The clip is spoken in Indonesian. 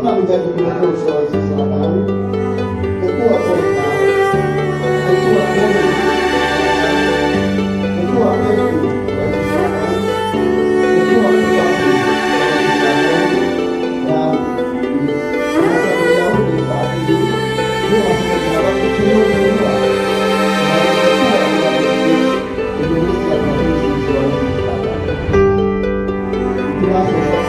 pernah menjadi gubernur Sulawesi Selatan, ketua Polda, ketua Polri, ketua Polri, ketua